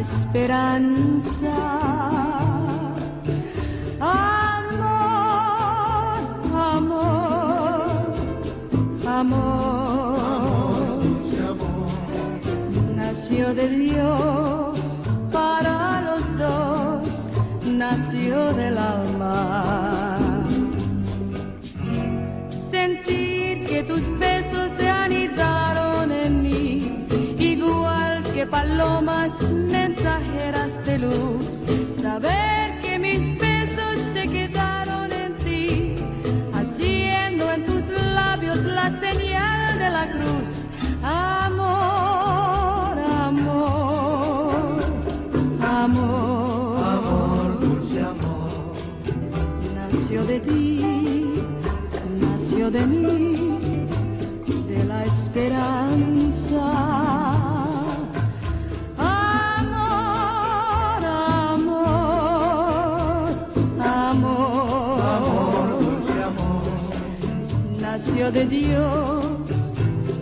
esperanza. Amor, amor, amor, nació de Dios para los dos, nació del alma. Amor, Amor, dulce amor, nació de ti, nació de mí, de la esperanza. Amor, amor, amor, amor, dulce amor, nació de Dios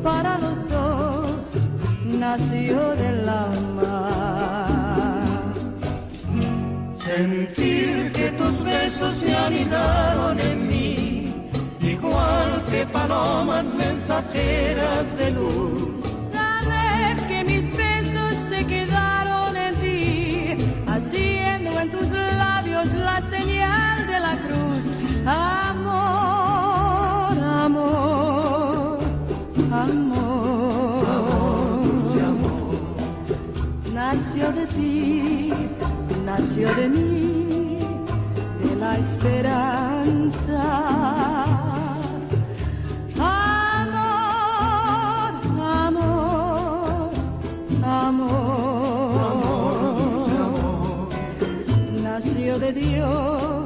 para los dos, nació del alma. Sentir que tus besos se anidaron en mí, igual que palomas mensajeras de luz. Nació de mí, de la esperanza. Amor, amor, amor, amor, Nació de Dios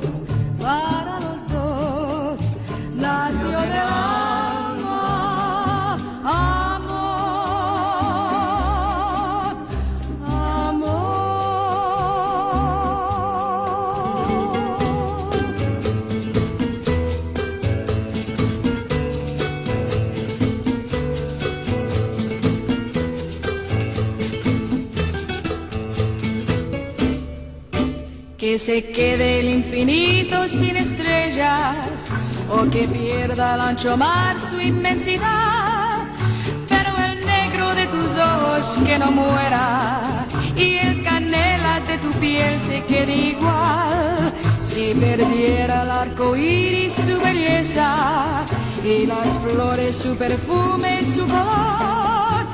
Que se quede el infinito sin estrellas o que pierda el ancho mar su inmensidad. Pero el negro de tus ojos que no muera y el canela de tu piel se quede igual. Si perdiera el arco iris su belleza y las flores su perfume y su color,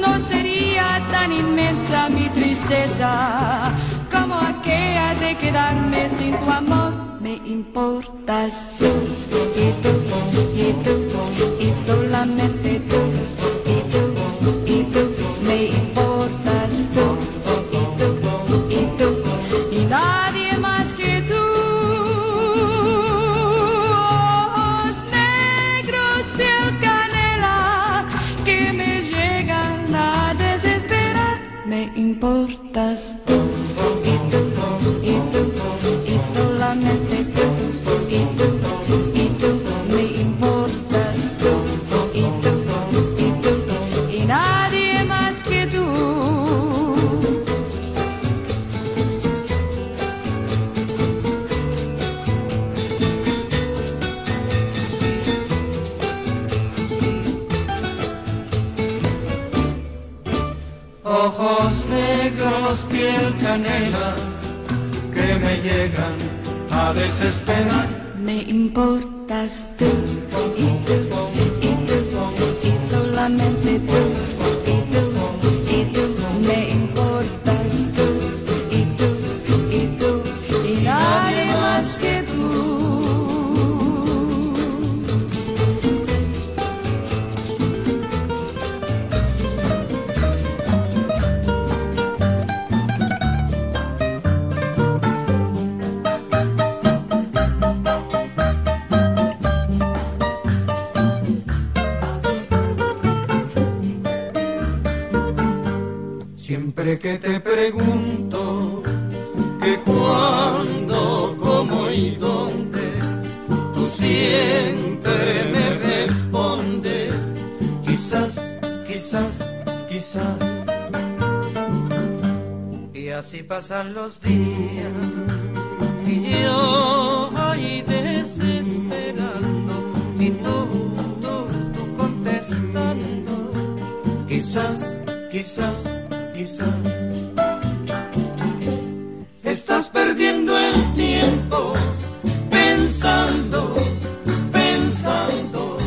no sería tan inmensa mi tristeza como aquella de quedarme sin tu amor. Me importas tú y tú y tú y solamente tú y tú y tú. Me importas tú y tú y tú y nadie más que tú. Ojos negros, piel canela que me llegan a desesperar. Me importas tú solamente tú y tú y tú. Me importas tú y tú y tú y nadie más que tú. ojos negros, piel canela, que me llegan a desesperar. Me importas tú y tú y tú y solamente tú Siempre que te pregunto que cuándo, cómo y dónde, tú siempre me respondes, quizás, quizás, quizás. Y así pasan los días y yo ahí desesperando y tú, tú, tú contestando. Quizás, quizás, Estás perdiendo el tiempo pensando, pensando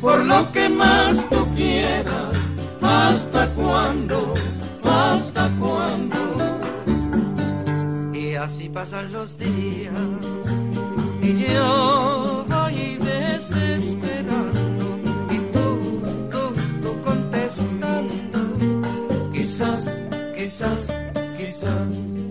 por lo que más tú quieras. ¿Hasta cuándo? ¿Hasta cuándo? Y así pasan los días y yo voy desesperado quizás, quizás.